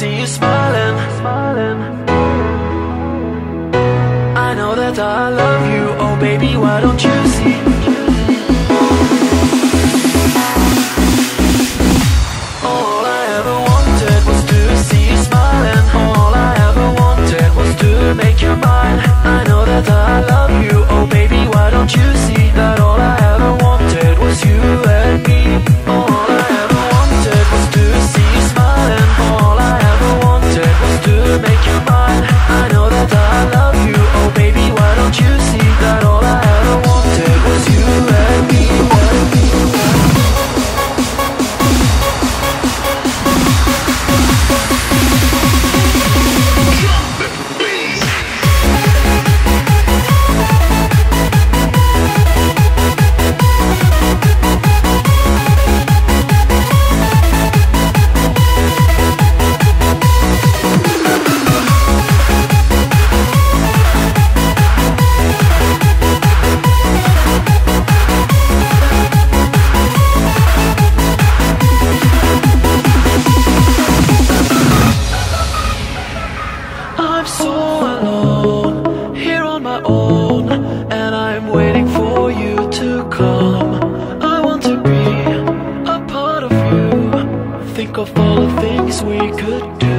see you smiling, smiling. I know that I love you, oh baby, why don't you see?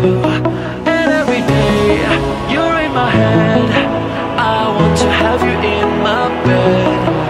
And every day you're in my head. I want to have you in my bed.